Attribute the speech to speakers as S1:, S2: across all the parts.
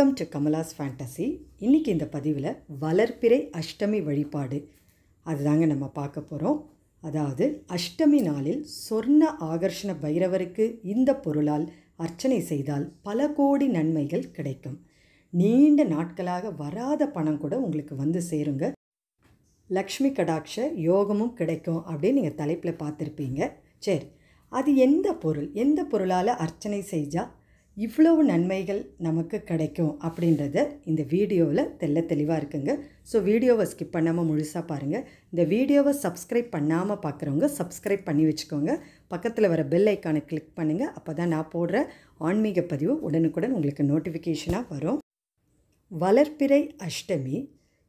S1: Welcome to Kamala's fantasy இன்றைக்கி இந்த பதிவில் வளர்ப்பிறை அஷ்டமி வழிபாடு. அதுதாங்க நம்ம பார்க்க போகிறோம் அதாவது அஷ்டமி நாளில் சொர்ண ஆகர்ஷண பைரவருக்கு இந்த பொருளால் அர்ச்சனை செய்தால் பல கோடி நன்மைகள் கிடைக்கும். நீண்ட நாட்களாக வராத பணம் கூட உங்களுக்கு வந்து சேருங்க. லக்ஷ்மி கடாட்ச யோகமும் கிடைக்கும் அப்படின்னு நீங்கள் தலைப்பில் பார்த்துருப்பீங்க. சரி அது எந்த பொருள்? எந்த பொருளால் அர்ச்சனை செஞ்சால் இவ்வளவு நன்மைகள் நமக்கு கிடைக்கும் அப்படின்றத இந்த வீடியோவில் தெல்ல தெளிவாக இருக்குங்க. ஸோ வீடியோவை ஸ்கிப் பண்ணாமல் முழுசாக பாருங்கள் இந்த வீடியோவை சப்ஸ்கிரைப் பண்ணாமல் பார்க்குறவங்க சப்ஸ்கிரைப் பண்ணி வச்சுக்கோங்க. பக்கத்தில் வர பெல் ஐக்கானை கிளிக் பண்ணுங்கள் அப்போ தான் நான் போடுற ஆன்மீக பதிவு உடனுக்குடன் உங்களுக்கு நோட்டிஃபிகேஷனாக வரும். வளர்ப்பிறை அஷ்டமி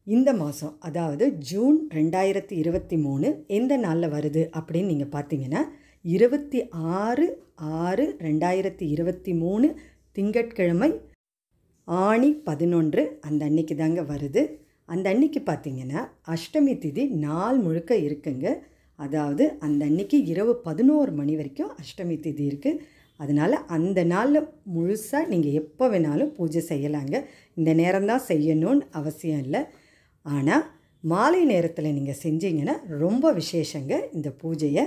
S1: இந்த மாதம் அதாவது ஜூன் ரெண்டாயிரத்தி இருபத்தி மூணு எந்த நாளில் வருது அப்படின்னு நீங்கள் பார்த்தீங்கன்னா இருபத்தி ஆறு ஆறு ரெண்டாயிரத்தி இருபத்தி மூணு திங்கட்கிழமை ஆணி பதினொன்று. அந்த அன்னைக்கு தாங்க வருது. அந்த அன்னைக்கு பார்த்தீங்கன்னா அஷ்டமி திதி நாள் முழுக்க இருக்குங்க. அதாவது அந்த அன்னைக்கு இரவு பதினோரு மணி வரைக்கும் அஷ்டமி திதி இருக்குது அதனால் அந்த நாளில் முழுசாக நீங்கள் எப்போ வேணாலும் பூஜை செய்யலாங்க. இந்த நேரம்தான் செய்யணும்னு அவசியம் இல்லை. ஆனால் மாலை நேரத்தில் நீங்கள் செஞ்சீங்கன்னா ரொம்ப விசேஷங்க இந்த பூஜையை.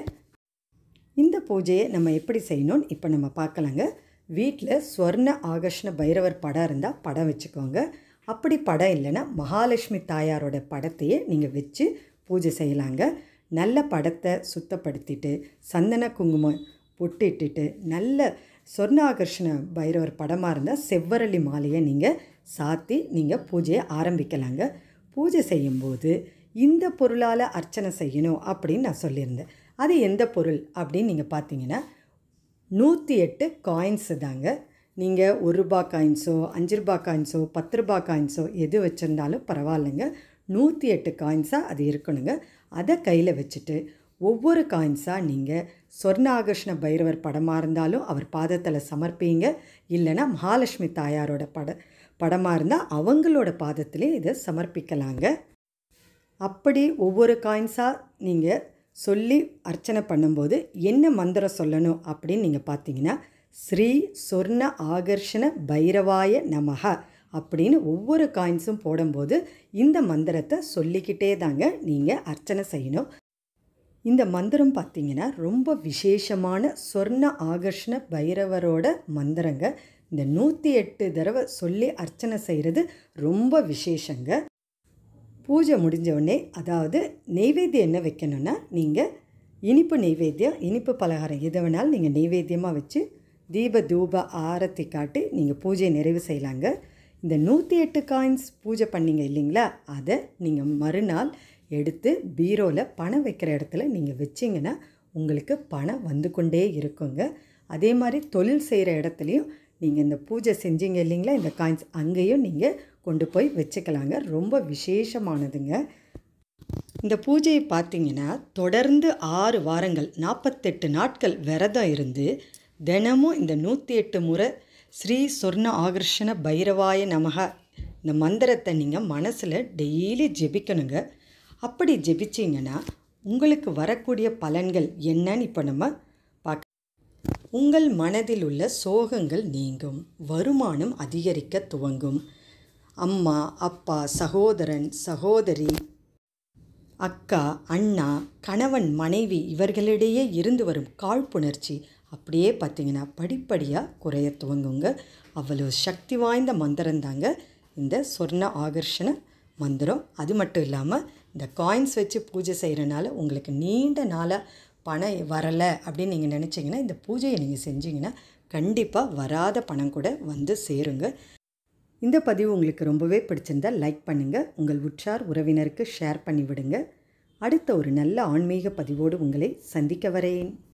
S1: இந்த பூஜையை நம்ம எப்படி செய்யணும்னு இப்போ நம்ம பார்க்கலாங்க. வீட்டில் ஸ்வர்ண ஆகர்ஷண பைரவர் படம் இருந்தால் படம் வச்சுக்கோங்க. அப்படி படம் இல்லைன்னா மகாலட்சுமி தாயாரோட படத்தையே நீங்கள் வச்சு பூஜை செய்யலாங்க. நல்ல படத்தை சுத்தப்படுத்திட்டு சந்தன குங்குமம் பொட்டிட்டுட்டு நல்ல சொர்ண ஆகர்ஷண பைரவர் படமாக இருந்தால் செவ்வரளி மாலையை நீங்கள் சாத்தி நீங்கள் பூஜையை ஆரம்பிக்கலாங்க. பூஜை செய்யும்போது இந்த பொருளால் அர்ச்சனை செய்யணும் அப்படின்னு நான் சொல்லியிருந்தேன். அது எந்த பொருள் அப்படின்னு நீங்கள் பார்த்தீங்கன்னா நூற்றி எட்டு காயின்ஸு தாங்க. நீங்கள் ஒரு ரூபா காயின்ஸோ அஞ்சு ரூபா காயின்ஸோ பத்து ரூபா காயின்ஸோ எது வச்சுருந்தாலும் பரவாயில்லைங்க. நூற்றி எட்டு காயின்ஸாக அது இருக்கணுங்க. அதை கையில் வச்சுட்டு ஒவ்வொரு காயின்ஸாக நீங்கள் சொர்ணாகர்ஷ்ண பைரவர் படமாக இருந்தாலும் அவர் பாதத்தில் சமர்ப்பீங்க. இல்லைன்னா மகாலட்சுமி தாயாரோட பட படமாக இருந்தால் அவங்களோட பாதத்திலே இதை சமர்ப்பிக்கலாங்க. அப்படி ஒவ்வொரு காயின்ஸாக நீங்கள் சொல்லி அர்ச்சனை பண்ணும்போது என்ன மந்திரம் சொல்லணும் அப்படின்னு நீங்கள் பார்த்தீங்கன்னா ஸ்ரீ சொர்ண ஆகர்ஷண பைரவாய நமக அப்படின்னு ஒவ்வொரு காயின்ஸும் போடும்போது இந்த மந்திரத்தை சொல்லிக்கிட்டே தாங்க நீங்கள் அர்ச்சனை செய்யணும். இந்த மந்திரம் பார்த்தீங்கன்னா ரொம்ப விசேஷமான சொர்ண ஆகர்ஷண பைரவரோட மந்திரங்க. இந்த நூற்றி எட்டு தடவை சொல்லி அர்ச்சனை செய்கிறது ரொம்ப விசேஷங்க. பூஜை முடிஞ்ச உடனே அதாவது நெய்வேத்தியம் என்ன வைக்கணும்னா நீங்கள் இனிப்பு நெய்வேத்தியம் இனிப்பு பலகாரம் எது வேணாலும் நீங்கள் நெய்வேத்தியமாக வச்சு தீப தூப ஆரத்தி காட்டி நீங்கள் பூஜையை நிறைவு செய்யலாங்க. இந்த நூற்றி எட்டு காயின்ஸ் பூஜை பண்ணிங்க இல்லைங்களா அதை நீங்கள் மறுநாள் எடுத்து பீரோவில் பணம் வைக்கிற இடத்துல நீங்கள் வச்சிங்கன்னா உங்களுக்கு பணம் வந்து கொண்டே இருக்குங்க. அதே மாதிரி தொழில் செய்கிற இடத்துலையும் நீங்கள் இந்த பூஜை செஞ்சீங்க இல்லைங்களா இந்த காயின்ஸ் அங்கேயும் நீங்கள் கொண்டு போய் வச்சுக்கலாங்க. ரொம்ப விசேஷமானதுங்க. இந்த பூஜையை பார்த்தீங்கன்னா தொடர்ந்து ஆறு வாரங்கள் நாற்பத்தெட்டு நாட்கள் விரதம் இருந்து தினமும் இந்த நூற்றி எட்டு முறை ஸ்ரீ சொர்ண ஆகர்ஷண பைரவாய நமக. இந்த மந்திரத்தை நீங்கள் மனசில் டெய்லி ஜெபிக்கணுங்க. அப்படி ஜெபிச்சிங்கன்னா உங்களுக்கு வரக்கூடிய பலன்கள் என்னன்னு இப்போ நம்ம பார்க்க. உங்கள் மனதில் உள்ள சோகங்கள் நீங்கும் வருமானம் அதிகரிக்க துவங்கும். அம்மா அப்பா சகோதரன் சகோதரி அக்கா அண்ணா கணவன் மனைவி இவர்களிடையே இருந்து வரும் காழ்ப்புணர்ச்சி அப்படியே பார்த்திங்கன்னா படிப்படியாக குறைய துவங்குங்க. அவ்வளோ சக்தி வாய்ந்த மந்திரம் தாங்க இந்த சொர்ண ஆகர்ஷண மந்திரம். அது மட்டும் இல்லாமல் இந்த காயின்ஸ் வச்சு பூஜை செய்கிறனால உங்களுக்கு நீண்ட நாளாக பணம் வரலை அப்படின்னு நீங்கள் நினச்சிங்கன்னா இந்த பூஜையை நீங்கள் செஞ்சிங்கன்னா கண்டிப்பாக வராத பணம் கூட வந்து சேருங்க. இந்த பதிவு உங்களுக்கு ரொம்பவே பிடிச்சிருந்தால் லைக் பண்ணுங்கள் உங்கள் உற்றார் உறவினருக்கு ஷேர் பண்ணிவிடுங்க. அடுத்த ஒரு நல்ல ஆன்மீக பதிவோடு உங்களை சந்திக்க வரேன்.